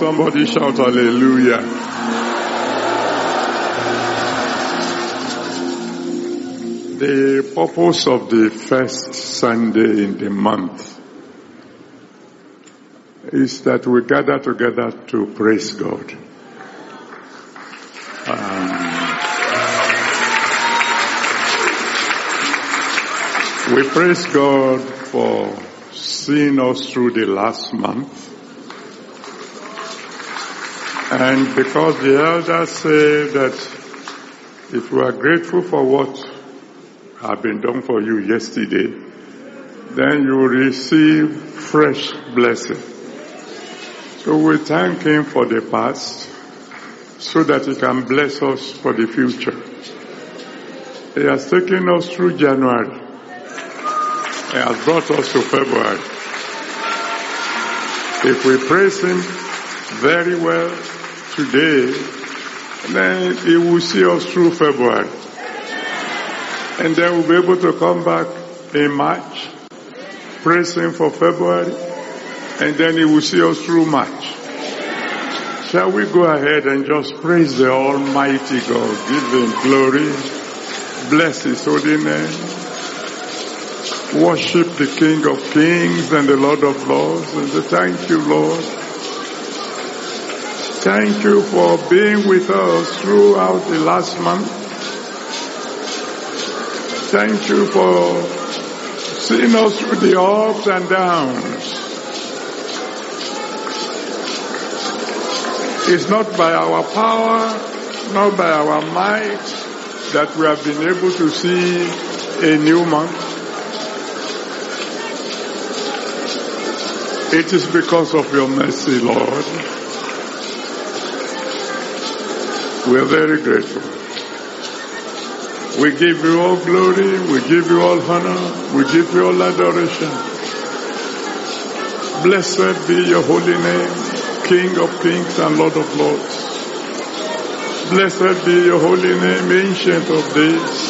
somebody shout hallelujah. The purpose of the first Sunday in the month is that we gather together to praise God. Um, we praise God for seeing us through the last month. And because the elders say that if we are grateful for what had been done for you yesterday, then you will receive fresh blessing. So we thank Him for the past so that He can bless us for the future. He has taken us through January. He has brought us to February. If we praise Him very well today, then He will see us through February. And then we'll be able to come back in March, praise Him for February, and then He will see us through March. Shall we go ahead and just praise the Almighty God, give Him glory, bless His holy name, worship the King of Kings and the Lord of Lords, and say, thank you, Lord. Thank you for being with us throughout the last month. Thank you for seeing us through the ups and downs. It's not by our power, not by our might that we have been able to see a new month. It is because of your mercy, Lord. We are very grateful. We give you all glory, we give you all honor, we give you all adoration. Blessed be your holy name, King of kings and Lord of lords. Blessed be your holy name, Ancient of days.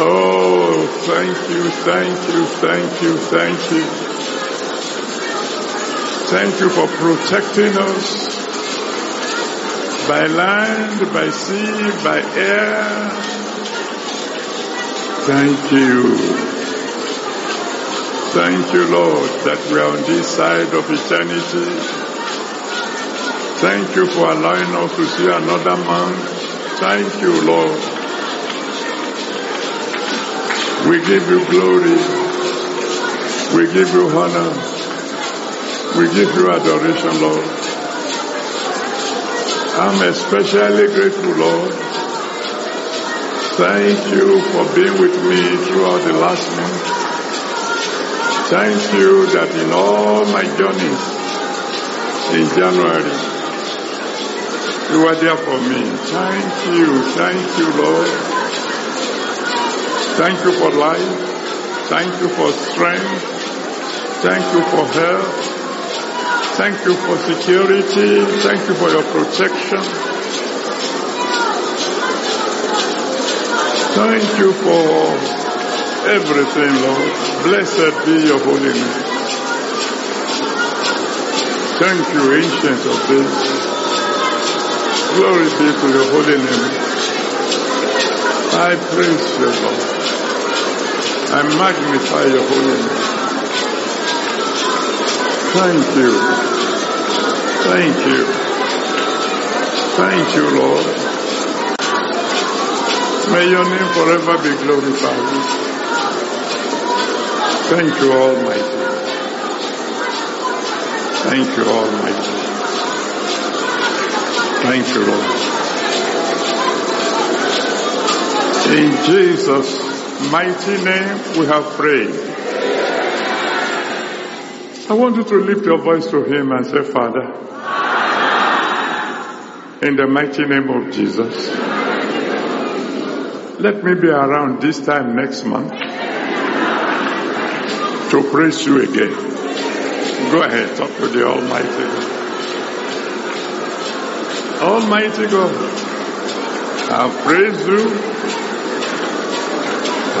Oh, thank you, thank you, thank you, thank you. Thank you for protecting us by land, by sea, by air. Thank you. Thank you, Lord, that we are on this side of eternity. Thank you for allowing us to see another month. Thank you, Lord. We give you glory. We give you honor. We give you adoration, Lord. I'm especially grateful, Lord. Thank you for being with me throughout the last month. Thank you that in all my journeys in January, you were there for me. Thank you, thank you, Lord. Thank you for life. Thank you for strength. Thank you for health. Thank you for security. Thank you for your protection. Thank you for everything, Lord. Blessed be your holy name. Thank you, ancient of days. Glory be to your holy name. I praise you, Lord. I magnify your holy name. Thank you. Thank you. Thank you, Lord. May your name forever be glorified. Thank you, Almighty. Thank you, Almighty. Thank you, Lord. In Jesus' mighty name we have prayed. I want you to lift your voice to Him and say, Father, in the mighty name of Jesus, let me be around this time next month to praise you again. Go ahead, talk to the Almighty God. Almighty God, I praise you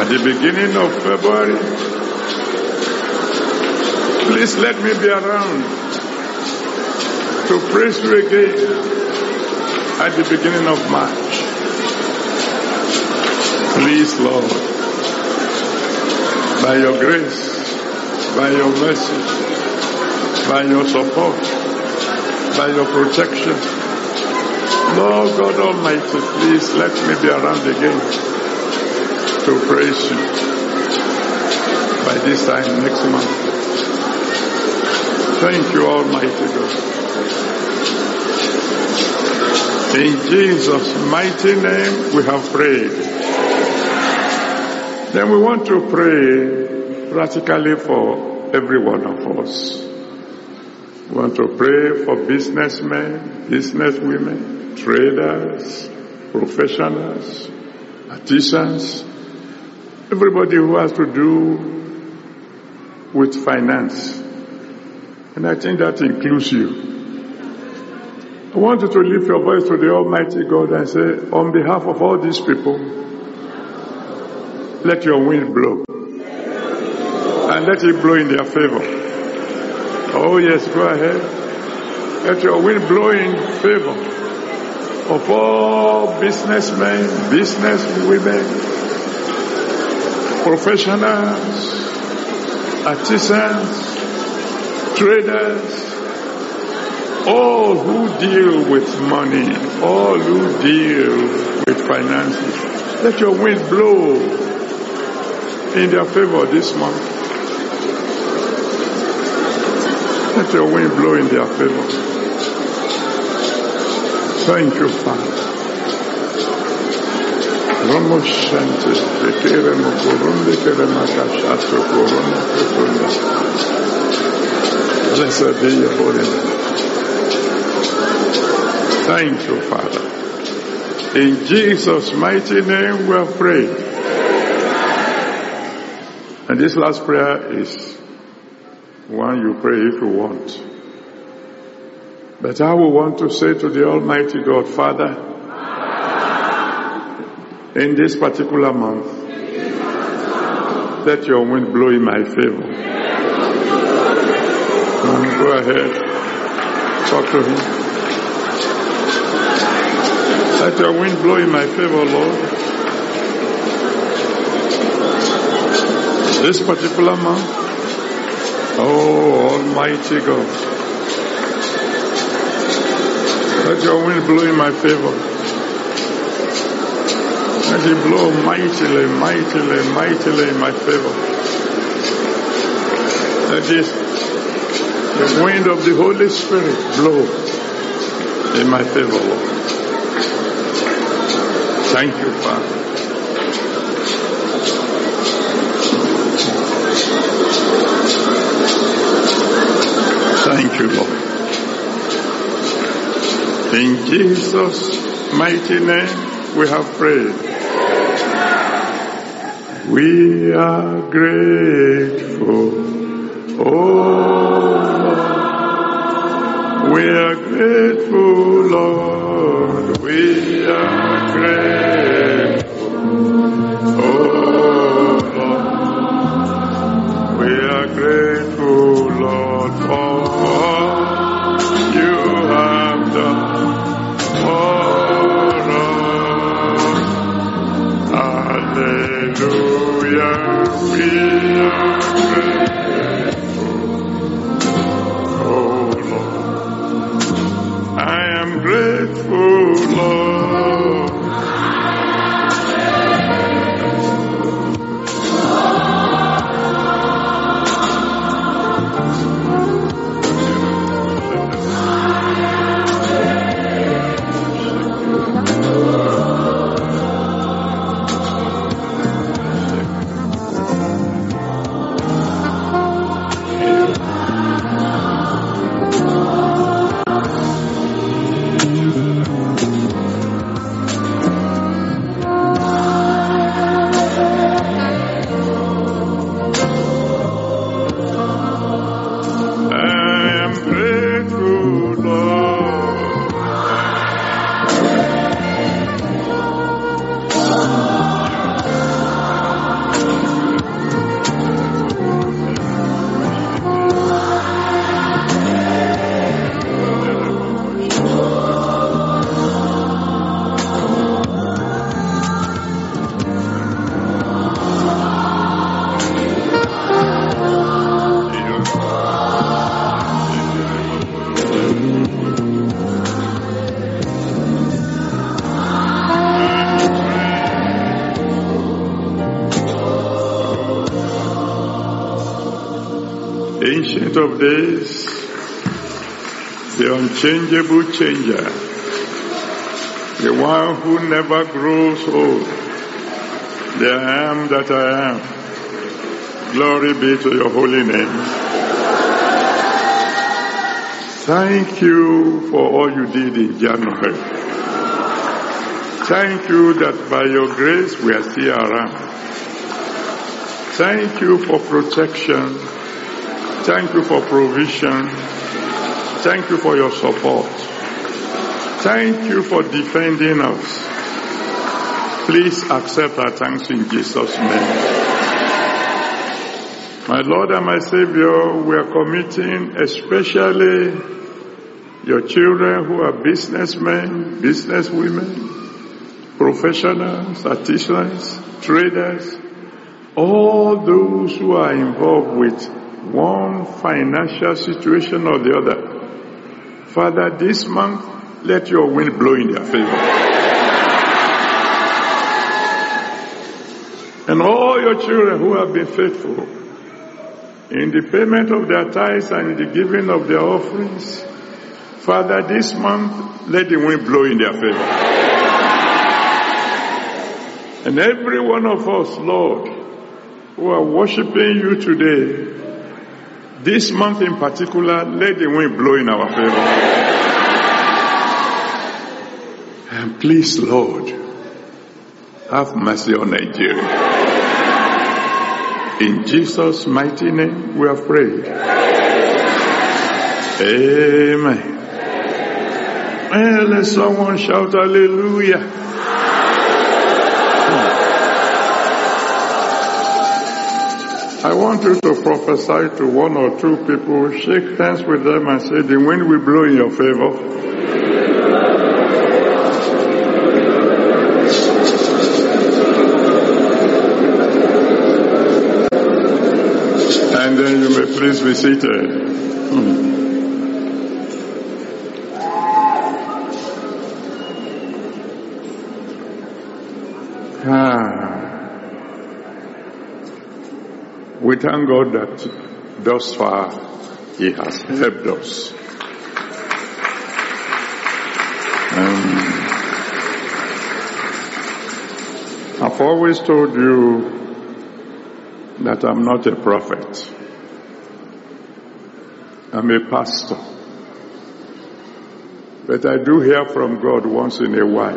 at the beginning of February. Please let me be around to praise you again at the beginning of March. Please, Lord, by your grace, by your mercy, by your support, by your protection, Lord God Almighty, please let me be around again to praise you by this time next month. Thank you, Almighty God. In Jesus' mighty name we have prayed. Then we want to pray practically for every one of us. We want to pray for businessmen, businesswomen, traders, professionals, artisans, everybody who has to do with finance. And I think that includes you. I want you to lift your voice to the Almighty God and say, on behalf of all these people, let your wind blow. And let it blow in their favor. Oh yes, go ahead. Let your wind blow in favor of all businessmen, businesswomen, professionals, artisans, traders, all who deal with money, all who deal with finances. Let your wind blow in their favor this month. Let your wind blow in their favor. Thank you, Father. Be your holy name. Thank you, Father. In Jesus' mighty name we have prayed. And this last prayer is one you pray if you want. But I will want to say to the Almighty God, Father, in this particular month, let your wind blow in my favor. Mm, Go ahead. Talk to him. Let your wind blow in my favor, Lord. This particular month, oh Almighty God, let your wind blow in my favor. Let it blow mightily, mightily, mightily in my favor. Let this, the wind of the Holy Spirit blow in my favor, Lord. Thank you, Father. Thank you, Lord. In Jesus' mighty name we have prayed. We are grateful. Oh. We are changer, the one who never grows old, the I am that I am. Glory be to your holy name. Thank you for all you did in January. Thank you that by your grace we are still around. Thank you for protection. Thank you for provision. Thank you for your support. Thank you for defending us. Please accept our thanks in Jesus' name. My Lord and my Savior, we are committing especially your children who are businessmen, businesswomen, professionals, artisans, traders, all those who are involved with one financial situation or the other. Father, this month, let your wind blow in their favor. And all your children who have been faithful in the payment of their tithes and in the giving of their offerings, Father, this month, let the wind blow in their favor. And every one of us, Lord, who are worshiping you today, this month in particular, let the wind blow in our favor. And please, Lord, have mercy on Nigeria. In Jesus' mighty name, we have prayed. Amen. And let someone shout hallelujah. Hmm. I want you to prophesy to one or two people, shake hands with them and say, the wind will blow in your favor. And then you may please be seated. Hmm. Ah. We thank God that thus far He has helped us. Um, I've always told you that I'm not a prophet. I'm a pastor. But I do hear from God once in a while.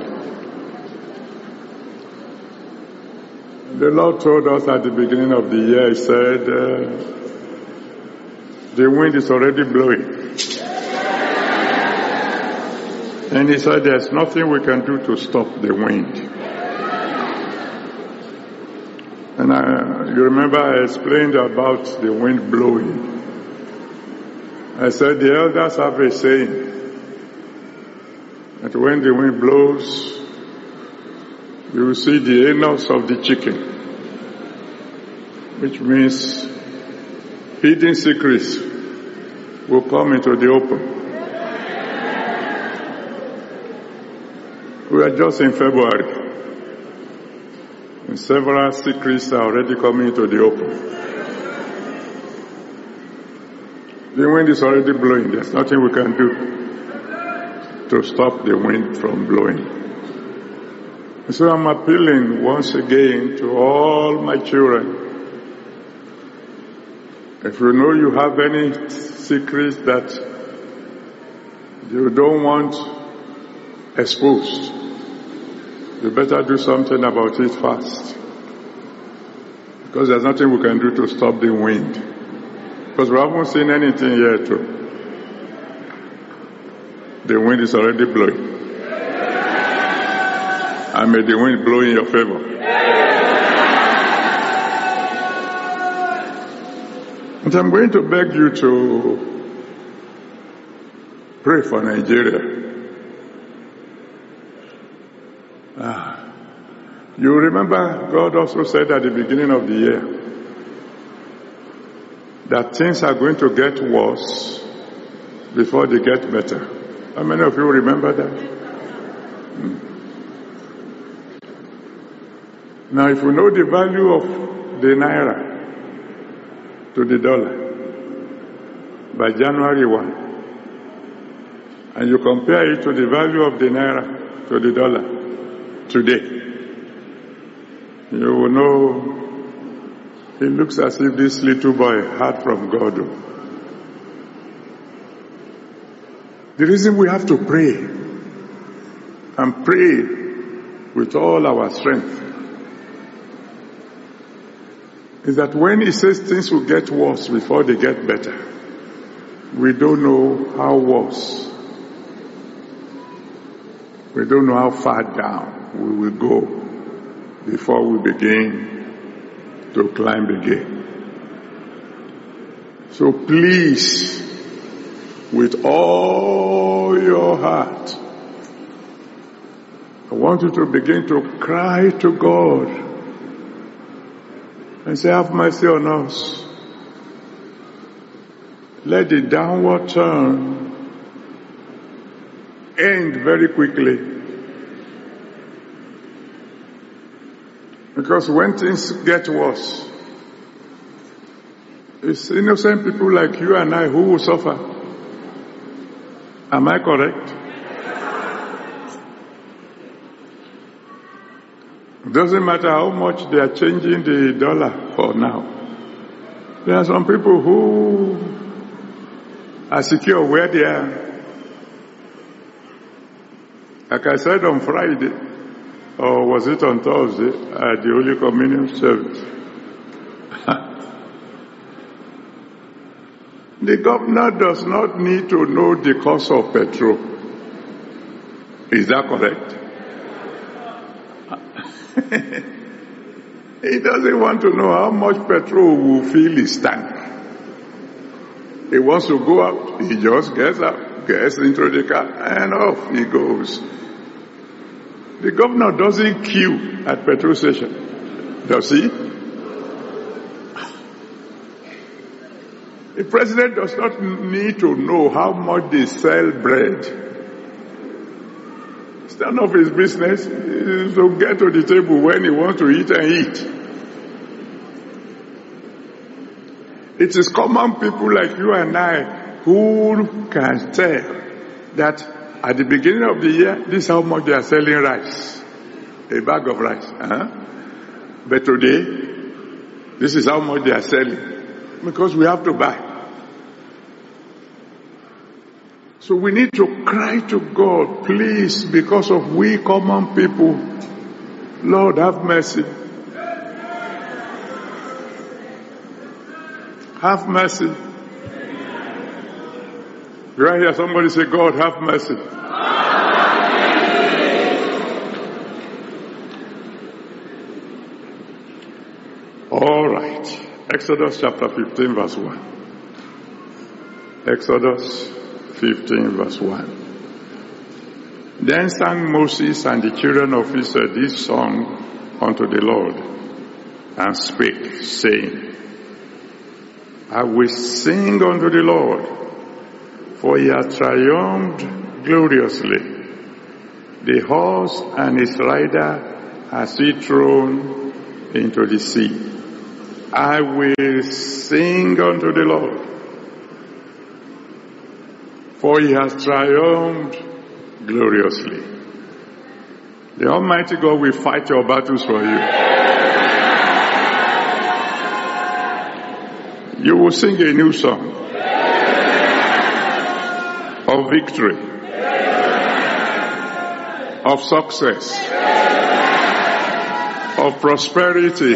The Lord told us at the beginning of the year, He said, uh, the wind is already blowing. And He said, there's nothing we can do to stop the wind. And I, you remember I explained about the wind blowing. I said the elders have a saying that when the wind blows, you will see the anus of the chicken, which means hidden secrets will come into the open. We are just in February. And several secrets are already coming into the open. The wind is already blowing. There's nothing we can do to stop the wind from blowing. So I'm appealing once again to all my children. If you know you have any secrets that you don't want exposed, you better do something about it fast. Because there's nothing we can do to stop the wind. Because we haven't seen anything yet. The wind is already blowing. And may the wind blow in your favor. And I'm going to beg you to pray for Nigeria. Ah. You remember God also said at the beginning of the year that things are going to get worse before they get better. How many of you remember that? Hmm. Now, if you know the value of the naira to the dollar, by January 1 and you compare it to the value of the naira to the dollar today, you will know it looks as if this little boy heard from God. The reason we have to pray and pray with all our strength is that when he says things will get worse before they get better, we don't know how worse. We don't know how far down we will go before we begin to climb again. So please, with all your heart, I want you to begin to cry to God and say, have mercy on us. Let the downward turn end very quickly. Because when things get worse, it's innocent people like you and I who will suffer. Am I correct? It doesn't matter how much they are changing the dollar for now. There are some people who are secure where they are. Like I said on Friday, or was it on Thursday, at the Holy Communion service. the governor does not need to know the cost of petrol. Is that correct? he doesn't want to know how much petrol will fill his tank. He wants to go out, he just gets up, gets into the car, and off he goes. The governor doesn't queue at petrol station, does he? The president does not need to know how much they sell bread. It's none of his business to get to the table when he wants to eat and eat. It is common people like you and I who can tell that at the beginning of the year, this is how much they are selling rice. A bag of rice. Uh-huh. But today, this is how much they are selling. Because we have to buy. So we need to cry to God, please, because of we common people. Lord, have mercy. Have mercy. Do here, somebody say, God, have mercy? All right. Exodus chapter 15 verse 1. Exodus 15 verse 1. Then sang Moses and the children of Israel this song unto the Lord and spake, saying, I will sing unto the Lord, for he hath triumphed gloriously. The horse and his rider has he thrown into the sea. I will sing unto the Lord, for he has triumphed gloriously. The Almighty God will fight your battles for you. You will sing a new song of victory, of success, of prosperity.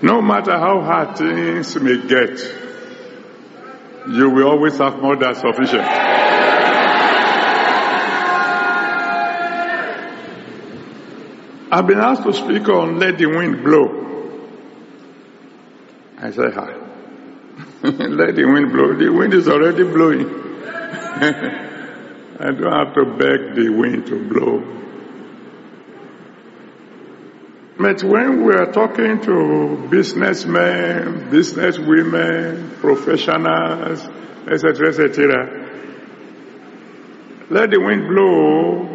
No matter how hard things may get, you will always have more than sufficient. I've been asked to speak on Let the Wind Blow. I say, hi. Let the wind blow. The wind is already blowing. I don't have to beg the wind to blow. But when we are talking to businessmen, businesswomen, professionals, etc., etc., let the wind blow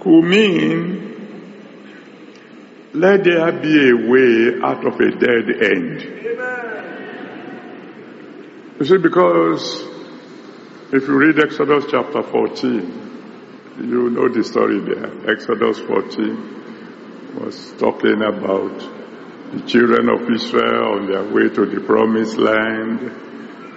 could mean Let there be a way out of a dead end. You see, because if you read Exodus chapter 14, you know the story there. Exodus 14 was talking about the children of Israel on their way to the promised land.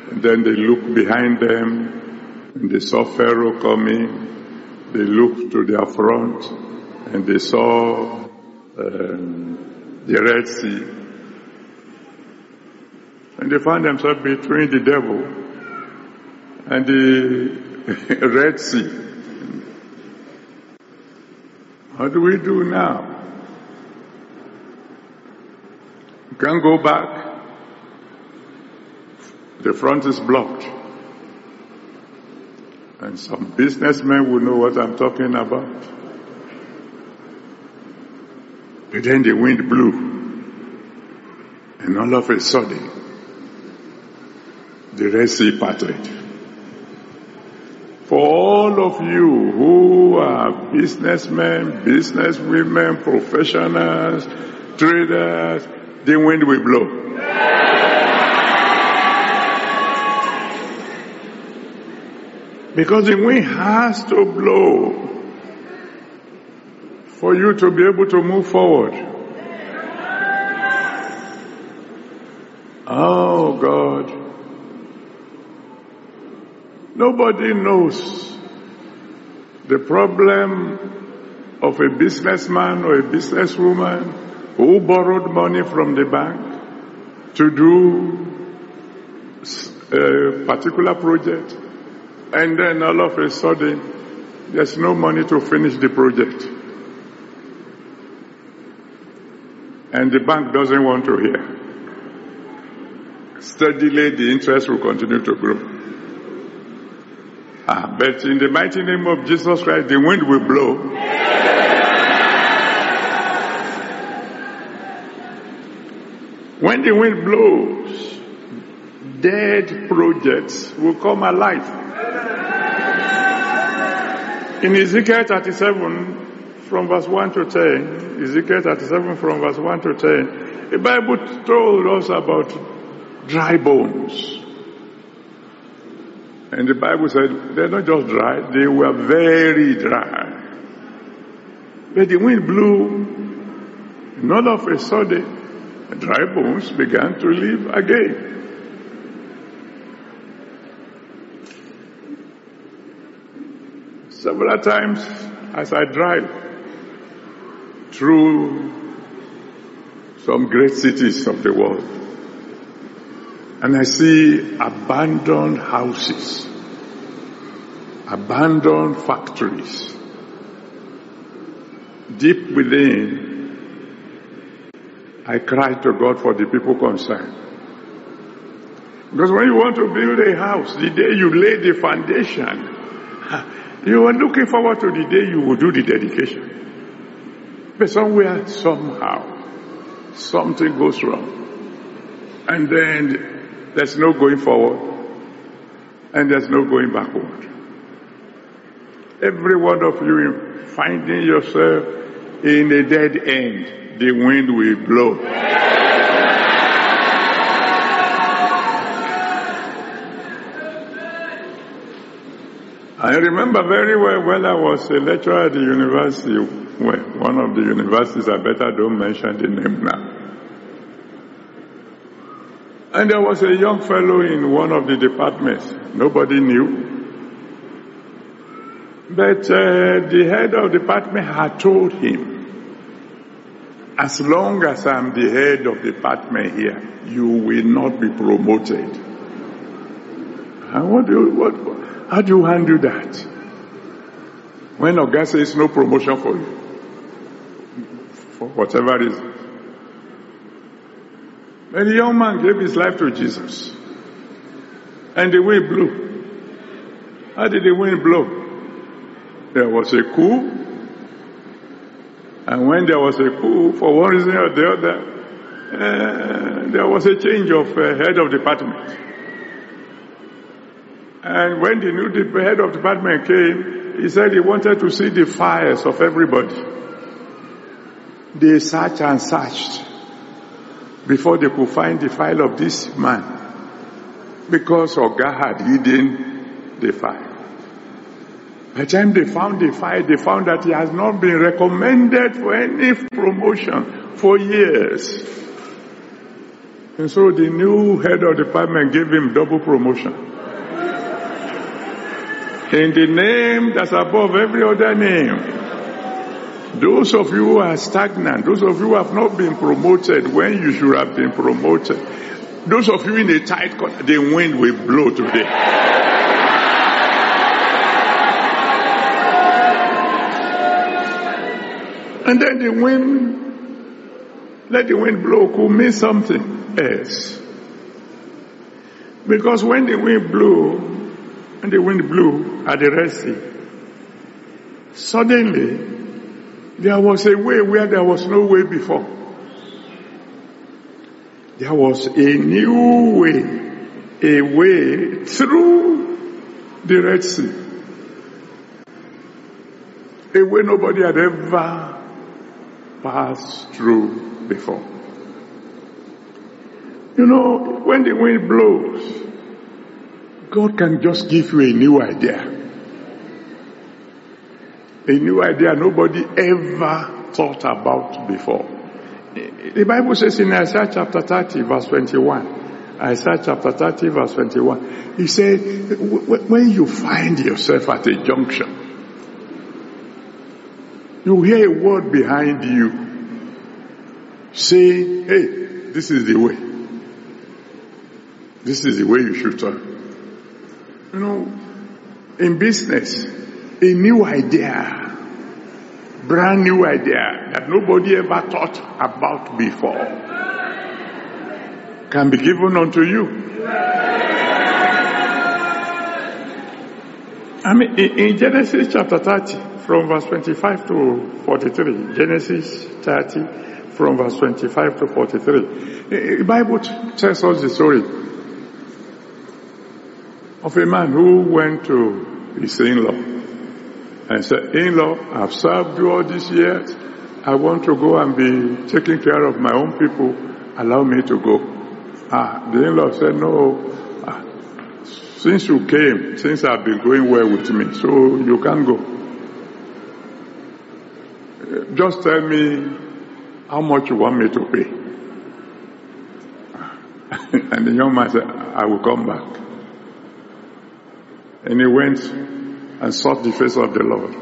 And then they looked behind them and they saw Pharaoh coming. They looked to their front and they saw um, the Red Sea. And they found themselves between the devil and the Red Sea. What do we do now? Can't go back. The front is blocked. And some businessmen will know what I'm talking about. But then the wind blew. And all of a sudden, the Red Sea parted. For all of you who are businessmen, businesswomen, professionals, traders, the wind will blow. Because the wind has to blow for you to be able to move forward. Oh God. Nobody knows the problem of a businessman or a businesswoman who borrowed money from the bank to do a particular project and then all of a sudden there's no money to finish the project. And the bank doesn't want to hear. Steadily the interest will continue to grow. Ah, but in the mighty name of Jesus Christ, the wind will blow. When the wind blows, dead projects will come alive. In Ezekiel 37, from verse 1 to 10, Ezekiel 37 from verse 1 to 10, the Bible told us about dry bones. And the Bible said they're not just dry, they were very dry. But the wind blew, and all of a sudden, the dry bones began to live again. Several times as I drive through some great cities of the world, and I see abandoned houses, abandoned factories. Deep within, I cry to God for the people concerned. Because when you want to build a house, the day you lay the foundation, you are looking forward to the day you will do the dedication. But somewhere, somehow, something goes wrong. And then there's no going forward. And there's no going backward. Every one of you finding yourself in a dead end, the wind will blow. I remember very well when I was a lecturer at the university, well, one of the universities, I better don't mention the name now. And there was a young fellow in one of the departments. Nobody knew. But uh, the head of the department had told him, as long as I'm the head of the department here, you will not be promoted. And what do you, what, how do you handle that? When Oga says no promotion for you, for whatever reason. And the young man gave his life to Jesus. And the wind blew. How did the wind blow? There was a coup. And when there was a coup, for one reason or the other, uh, there was a change of uh, head of department. And when the new head of department came, he said he wanted to see the fires of everybody. they searched and searched before they could find the file of this man because Oga had hidden the file. By the time they found the file, they found that he has not been recommended for any promotion for years. And so the new head of department gave him double promotion. In the name that's above every other name. Those of you who are stagnant, those of you who have not been promoted when you should have been promoted, those of you in a tight corner, the wind will blow today. And then the wind, let the wind blow could mean something else. Because when the wind blew, and the wind blew at the Red Sea, suddenly there was a way where there was no way before. There was a new way, a way through the Red Sea. A way nobody had ever passed through before. You know, when the wind blows, God can just give you a new idea. A new idea nobody ever thought about before. The Bible says in Isaiah chapter 30 verse 21, Isaiah chapter 30 verse 21, he said, when you find yourself at a junction, you hear a word behind you saying, hey, this is the way. This is the way you should turn. You know, in business, a new idea. Brand new idea that nobody ever thought about before. Can be given unto you. I mean, in, Genesis chapter 30, from verse 25 to 43, Genesis 30, from verse 25 to 43, the Bible tells us the story of a man who went to his in-law and said, in-law, I've served you all these years. I want to go and be taking care of my own people. Allow me to go. Ah, the in-law said, no, ah, since you came, since I've been going well with me, so you can go. Just tell me how much you want me to pay. and the young man said, I will come back. And he went and sought the face of the Lord.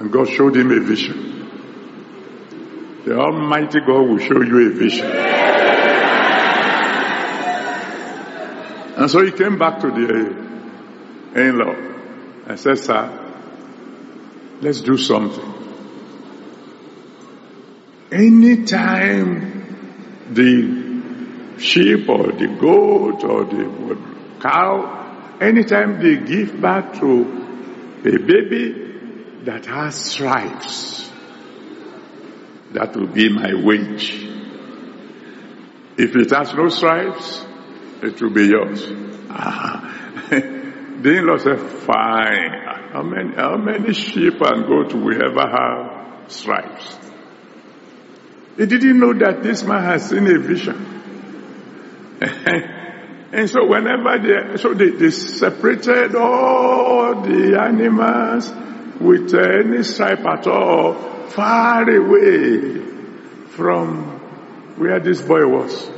And God showed him a vision. The Almighty God will show you a vision. And so he came back to the eh, in-law and said, sir, let's do something. Anytime the sheep or the goat or the cow, anytime they give back to a baby that has stripes. That will be my wage. If it has no stripes, it will be yours. Ah. the in-law said, fine. How many, how many sheep and goats will ever have stripes? He didn't know that this man has seen a vision. And so whenever they, so they, they separated all the animals with any stripe at all far away from where this boy was.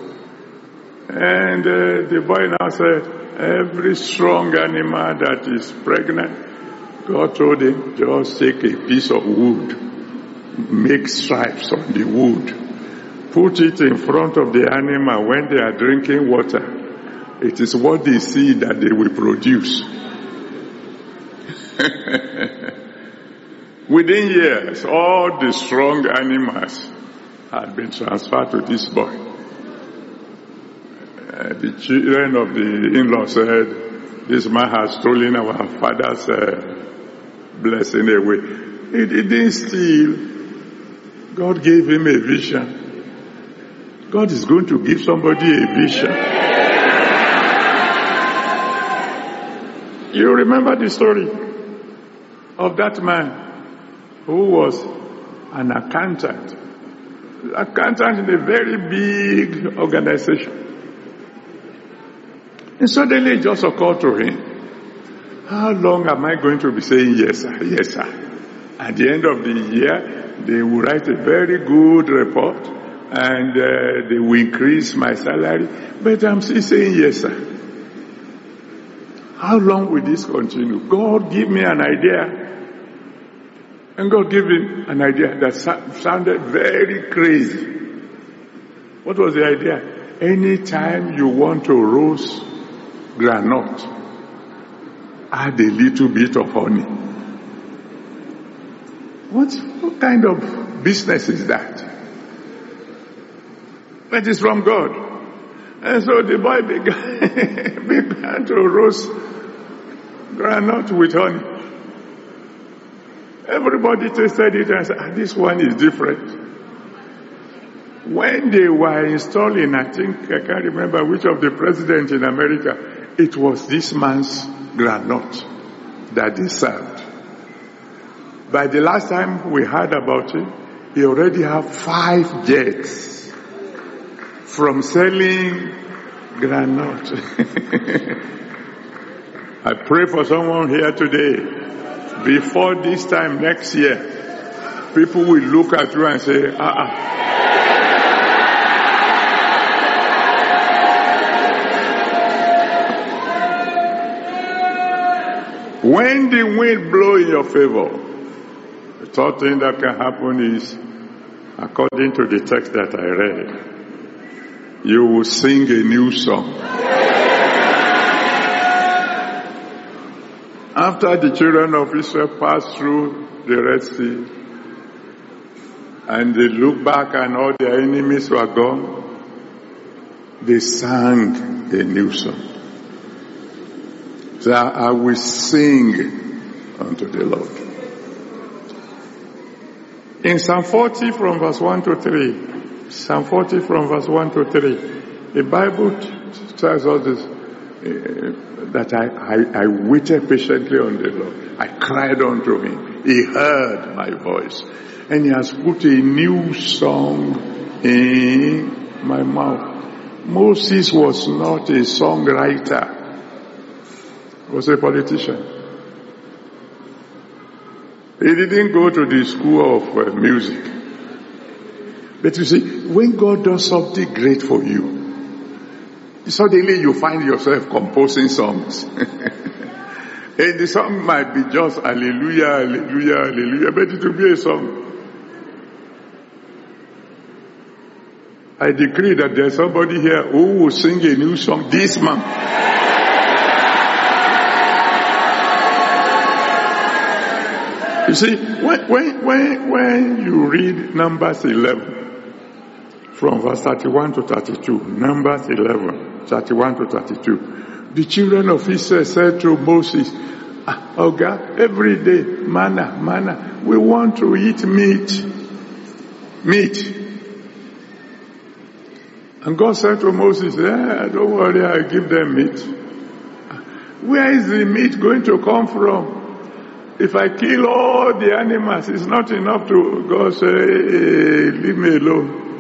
And uh, the boy now said, every strong animal that is pregnant, God told him, just take a piece of wood, make stripes on the wood, put it in front of the animal when they are drinking water it is what they see that they will produce. Within years, all the strong animals had been transferred to this boy. Uh, the children of the in-law said, this man has stolen our father's uh, blessing away. He didn't steal. God gave him a vision. God is going to give somebody a vision. You remember the story of that man who was an accountant accountant in a very big organization. And suddenly it just occurred to him, how long am I going to be saying yes, sir, yes, sir? At the end of the year, they will write a very good report and uh, they will increase my salary, but I'm still saying yes, sir. How long will this continue? God give me an idea. And God gave him an idea that sounded very crazy. What was the idea? Anytime you want to roast granite, add a little bit of honey. What, what kind of business is that? That is from God. And so the boy began, began to roast granite with honey. Everybody tasted it and said, ah, this one is different. When they were installing, I think, I can't remember which of the presidents in America, it was this man's granite that they served. By the last time we heard about it, he already had five jets from selling granite. I pray for someone here today before this time next year, people will look at you and say, ah, ah. When the wind blow in your favor, the third thing that can happen is, according to the text that I read, you will sing a new song. After the children of Israel passed through the Red Sea and they looked back and all their enemies were gone, they sang a new song. So I will sing unto the Lord. In Psalm 40 from verse 1 to 3, Psalm 40 from verse 1 to 3, the Bible tells us this, uh, that I, I, I waited patiently on the Lord. I cried unto him. He heard my voice. And he has put a new song in my mouth. Moses was not a songwriter. He was a politician. He didn't go to the school of uh, music. But you see, when God does something great for you, Suddenly you find yourself composing songs. and the song might be just hallelujah, hallelujah, hallelujah, but it will be a song. I decree that there's somebody here who will sing a new song this month. You see, when, when, when, when you read Numbers 11, from verse 31 to 32, Numbers 11, 31 to 32. The children of Israel said to Moses, ah, Oh God, every day, manna, manna, we want to eat meat. Meat. And God said to Moses, eh, don't worry, I'll give them meat. Where is the meat going to come from? If I kill all the animals, it's not enough to, God say, hey, leave me alone.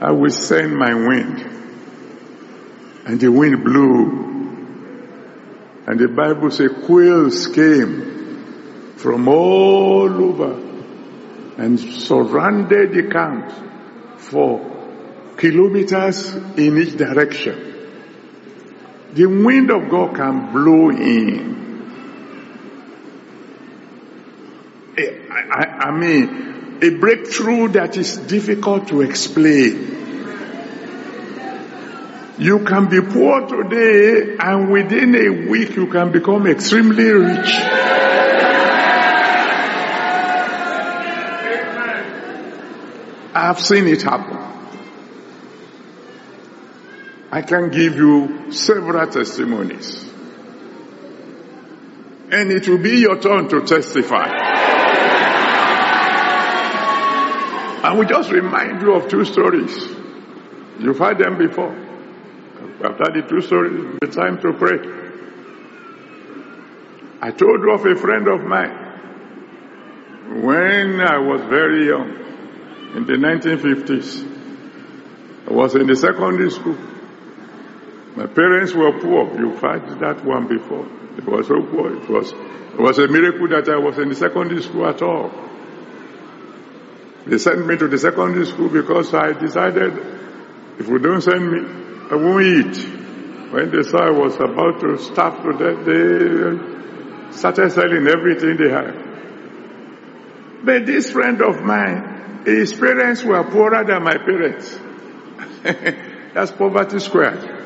I will send my wind. And the wind blew. And the Bible says quails came from all over and surrounded the camp for kilometers in each direction. The wind of God can blow in. Eh, I, I, I mean, a breakthrough that is difficult to explain. You can be poor today and within a week you can become extremely rich. I've seen it happen. I can give you several testimonies. And it will be your turn to testify. I will just remind you of two stories. You've heard them before. After the two stories, it's time to pray. I told you of a friend of mine when I was very young. in the 1950s. I was in the secondary school. My parents were poor. You find that one before. It was so poor. It was, it was a miracle that I was in the secondary school at all. They sent me to the secondary school because I decided if we don't send me, I won't eat. When they saw I was about to starve to death, they started selling everything they had. But this friend of mine, his parents were poorer than my parents. That's poverty squared.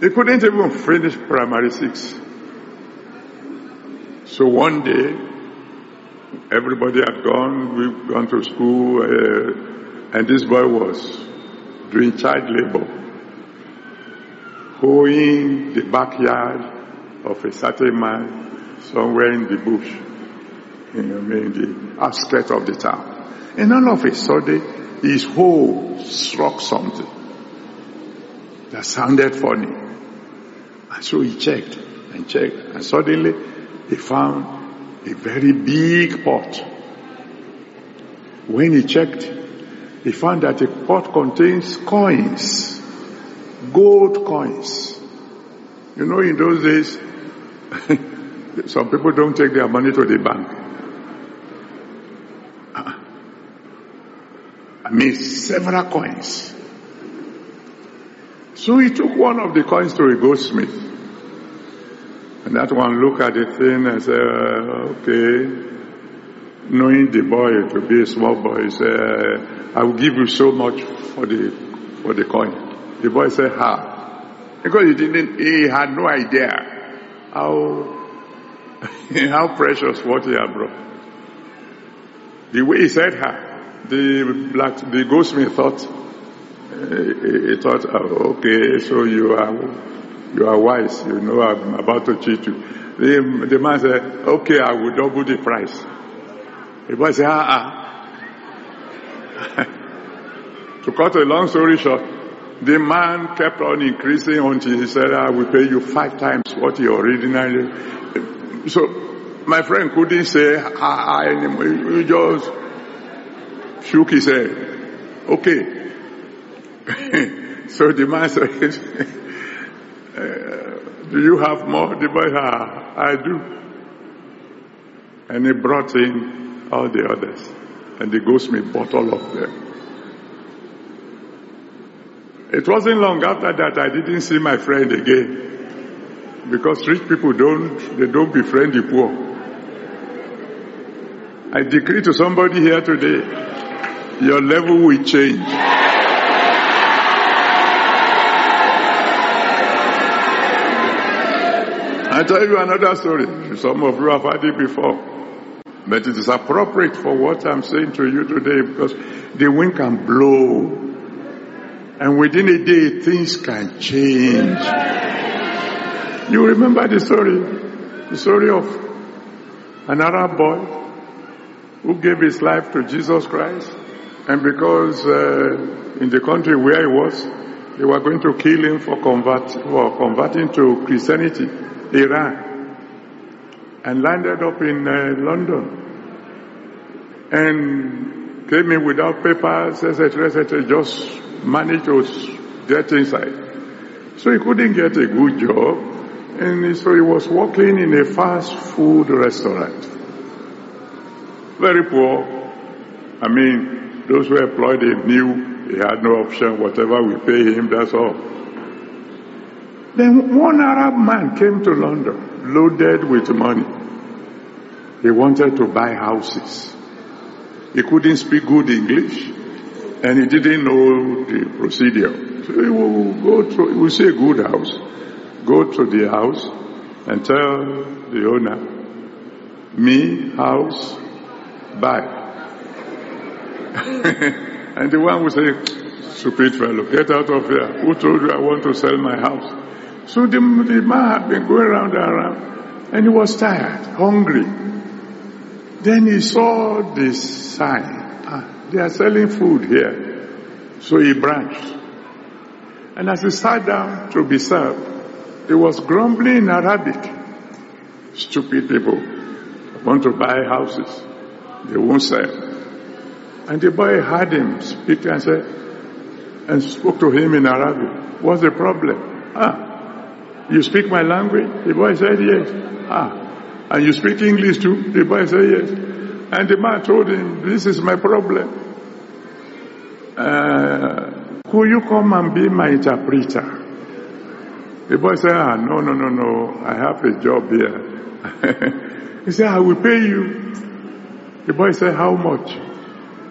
He couldn't even finish primary six. So one day, everybody had gone, we've gone to school, uh, and this boy was doing child labor, hoeing the backyard of a certain man somewhere in the bush, you know, the outskirts of the town. And all of a sudden, his hoe struck something that sounded funny. And so he checked and checked, and suddenly he found a very big pot. When he checked, he found that the pot contains coins, gold coins. You know, in those days, some people don't take their money to the bank. Uh-uh. I mean, several coins. So he took one of the coins to a goldsmith. That one look at the thing and said, okay, knowing the boy to be a small boy, he said, I will give you so much for the, for the coin. The boy said, how? Because he didn't, he had no idea how, how precious what he had brought. The way he said how, the black, the goldsmith thought, uh, he thought, oh, okay, so you are, you are wise, you know I'm about to cheat you. The, the man said, okay, I will double the price. The boy said, ah, ah. to cut a long story short, the man kept on increasing until he said, I will pay you five times what he originally. So my friend couldn't say ah, ah anymore. He just shook his head. Okay. so the man said, do you have more? The boy, ah, I do. And he brought in all the others. And the goldsmith bought all of them. It wasn't long after that I didn't see my friend again. Because rich people don't, they don't befriend the poor. I decree to somebody here today, your level will change. I tell you another story. Some of you have heard it before. But it is appropriate for what I'm saying to you today because the wind can blow. And within a day, things can change. You remember the story? The story of an Arab boy who gave his life to Jesus Christ. And because uh, in the country where he was, they were going to kill him for, convert, for converting to Christianity, Iran and landed up in uh, London and came in without papers, etc., etc., just managed to get inside. So he couldn't get a good job, and so he was working in a fast food restaurant. Very poor. I mean, those who employed him knew he had no option, whatever we pay him, that's all. Then one Arab man came to London, loaded with money. He wanted to buy houses. He couldn't speak good English, and he didn't know the procedure. So he will go to, he will see a good house, go to the house, and tell the owner, me, house, buy. and the one will say, stupid fellow, get out of here. Who told you I want to sell my house? So the, the man had been going around and around, and he was tired, hungry. Then he saw this sign. Ah, they are selling food here. So he branched. And as he sat down to be served, he was grumbling in Arabic. Stupid people want to buy houses. They won't sell. And the boy heard him speak and said, and spoke to him in Arabic. What's the problem? Ah, you speak my language? The boy said yes. Ah, and you speak English too? The boy said yes. And the man told him, this is my problem. Uh, could you come and be my interpreter? The boy said, ah, no, no, no, no, I have a job here. he said, I will pay you. The boy said, how much?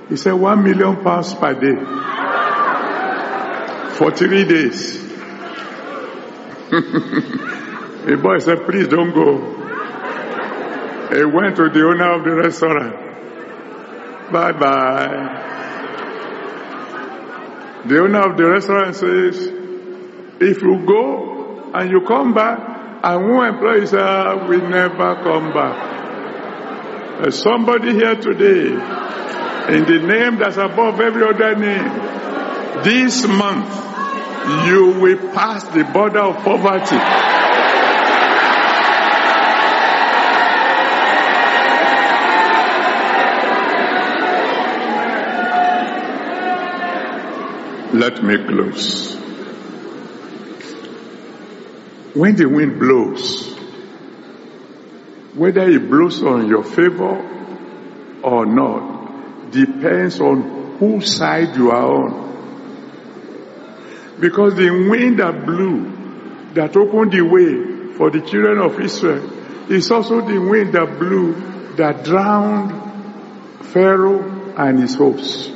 He said, one million pounds per day. For three days. The boy said, please don't go. He went to the owner of the restaurant. Bye bye. The owner of the restaurant says, if you go and you come back, and one employee says, ah, we never come back. There's somebody here today, in the name that's above every other name, this month, you will pass the border of poverty. Let me close. When the wind blows, whether it blows on your favor or not, depends on whose side you are on. Because the wind that blew, that opened the way for the children of Israel, is also the wind that blew that drowned Pharaoh and his hosts.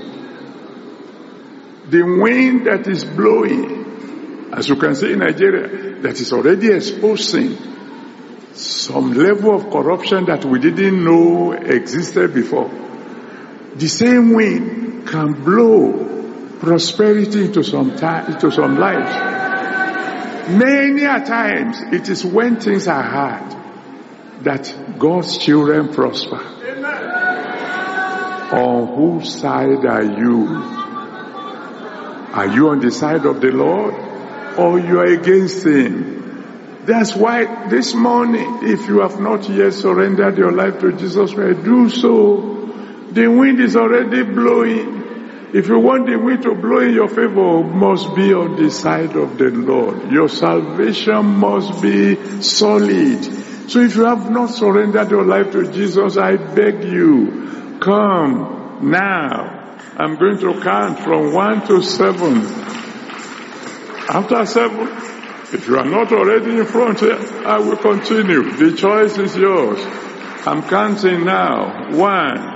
The wind that is blowing, as you can see in Nigeria, that is already exposing some level of corruption that we didn't know existed before. The same wind can blow prosperity into some time, into some lives. Many a times it is when things are hard that God's children prosper. Amen. On whose side are you? Are you on the side of the Lord or you are against Him? That's why this morning, if you have not yet surrendered your life to Jesus Christ, do so. The wind is already blowing. If you want the wind to blow in your favor, must be on the side of the Lord. Your salvation must be solid. So if you have not surrendered your life to Jesus, I beg you, come now. I'm going to count from one to seven. After seven, if you are not already in front I will continue. The choice is yours. I'm counting now. One.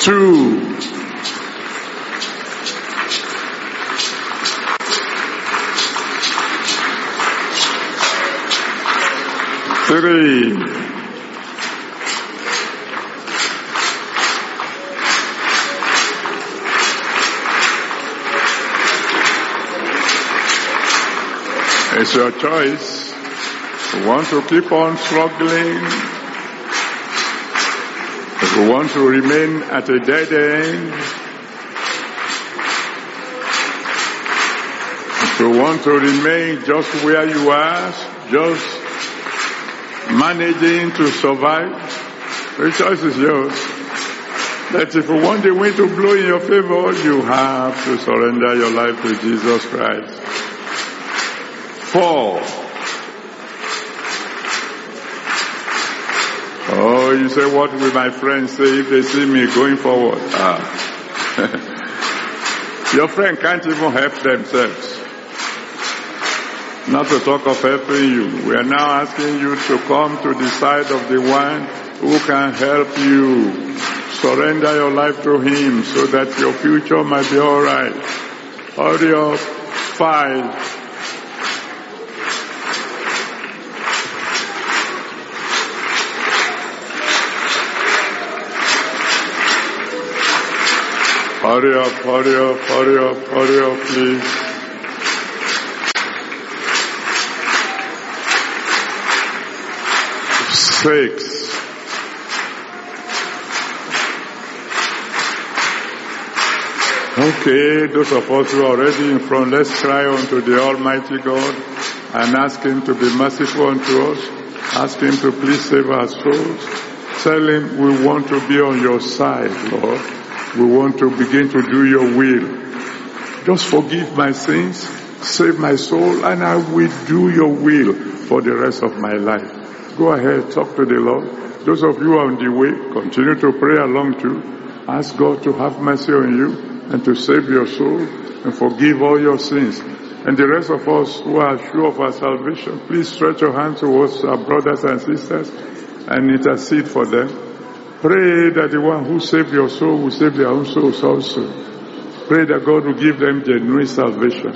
Two. Three. It's your choice. Want to keep on struggling. You want to remain at a dead end. If you want to remain just where you are, just managing to survive, the choice is yours. That if you want the wind to blow in your favor, you have to surrender your life to Jesus Christ. Four. Oh, you say, what will my friends say if they see me going forward? Ah. Your friend can't even help themselves. Not to talk of helping you. We are now asking you to come to the side of the one who can help you. Surrender your life to him so that your future might be alright. Hurry up. Five. Hurry up, hurry up, hurry up, hurry up, please. Six. Okay, those of us who are already in front, let's cry unto the Almighty God and ask Him to be merciful unto us. Ask Him to please save our souls. Tell Him we want to be on your side, Lord. We want to begin to do your will. Just forgive my sins, save my soul, and I will do your will for the rest of my life. Go ahead, talk to the Lord. Those of you on the way, continue to pray along too. Ask God to have mercy on you and to save your soul and forgive all your sins. And the rest of us who are sure of our salvation, please stretch your hands towards our brothers and sisters and intercede for them. Pray that the one who saved your soul will save their own souls also. Pray that God will give them genuine salvation.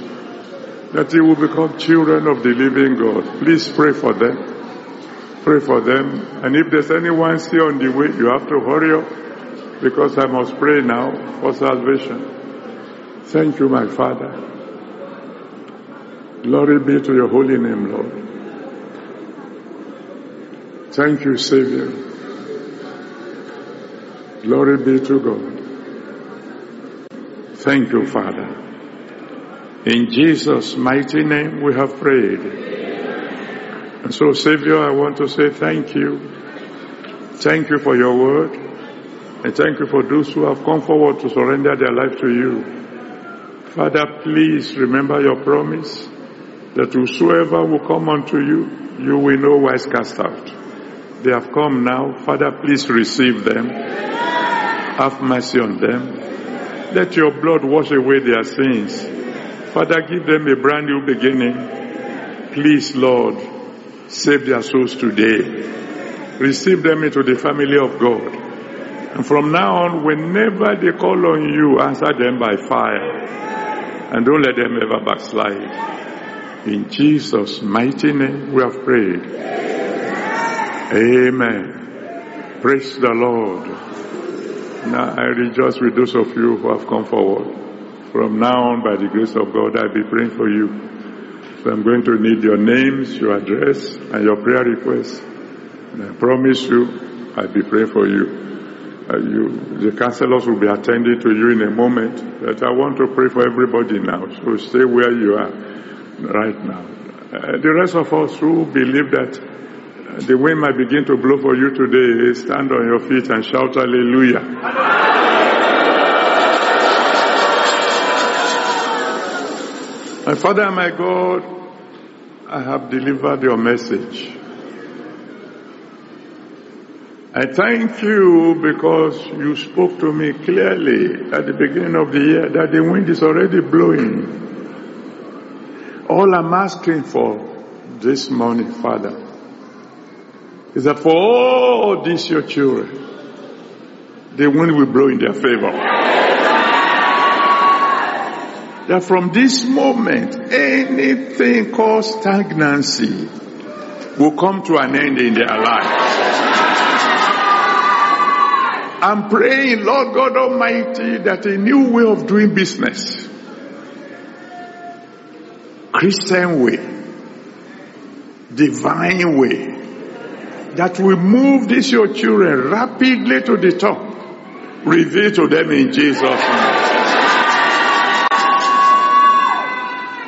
That they will become children of the living God. Please pray for them. Pray for them. And if there's anyone still on the way, you have to hurry up because I must pray now for salvation. Thank you, my Father. Glory be to your holy name, Lord. Thank you, Savior. Glory be to God. Thank you, Father. In Jesus' mighty name we have prayed. And so, Savior, I want to say thank you. Thank you for your word. And thank you for those who have come forward to surrender their life to you. Father, please remember your promise that whosoever will come unto you, you will no wise cast out. They have come now. Father, please receive them. Have mercy on them. Let your blood wash away their sins. Father, give them a brand new beginning. Please, Lord, save their souls today. Receive them into the family of God. And from now on, whenever they call on you, answer them by fire. And don't let them ever backslide. In Jesus' mighty name we have prayed. Amen. Praise the Lord. Now I rejoice with those of you who have come forward. From now on, by the grace of God, I'll be praying for you. So I'm going to need your names, your address, and your prayer requests. And I promise you, I'll be praying for you. Uh, you. The counselors will be attending to you in a moment. But I want to pray for everybody now. So stay where you are right now. Uh, the rest of us who believe that the wind might begin to blow for you today. Stand on your feet and shout hallelujah. My Father my God, I have delivered your message. I thank you because you spoke to me clearly at the beginning of the year that the wind is already blowing. All I'm asking for this morning, Father, is that for all these your children, the wind will blow in their favor. That from this moment, anything called stagnancy will come to an end in their lives. I'm praying, Lord God Almighty, that a new way of doing business, Christian way, divine way, that will move these your children rapidly to the top. Reveal to them in Jesus' name.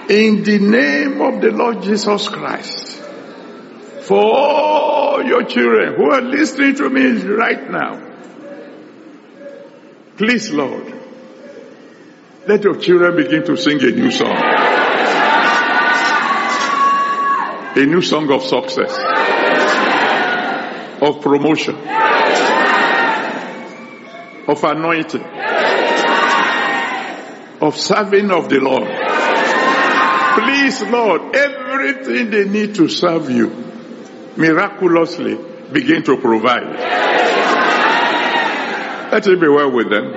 In the name of the Lord Jesus Christ. For all your children who are listening to me right now. Please, Lord, let your children begin to sing a new song. A new song of success of promotion, of anointing, of serving of the Lord. Please, Lord, everything they need to serve you, miraculously begin to provide. Let it be well with them.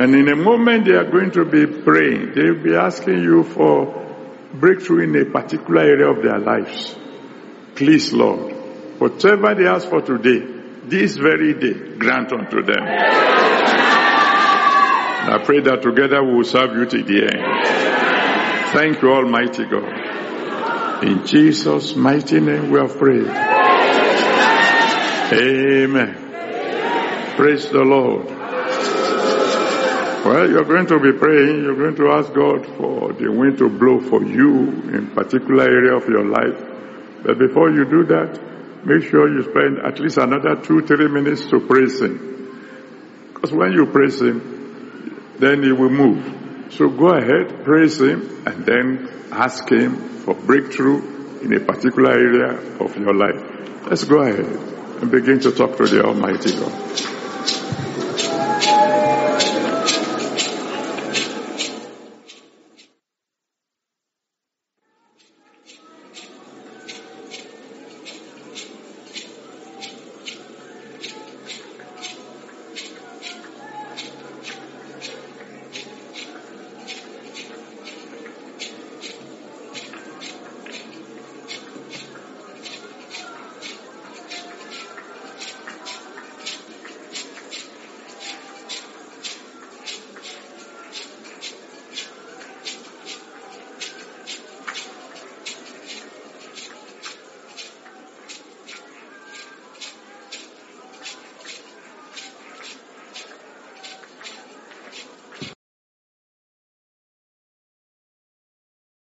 And in a moment they are going to be praying. They'll be asking you for breakthrough in a particular area of their lives. Please, Lord, Whatever they ask for today, this very day, grant unto them. I pray that together we will serve you to the end. Thank you, Almighty God. In Jesus' mighty name we have prayed. Amen. Praise the Lord. Well, you're going to be praying, you're going to ask God for the wind to blow for you in particular area of your life. But before you do that, make sure you spend at least another two, three minutes to praise Him. Because when you praise Him, then He will move. So go ahead, praise Him, and then ask Him for breakthrough in a particular area of your life. Let's go ahead and begin to talk to the Almighty God.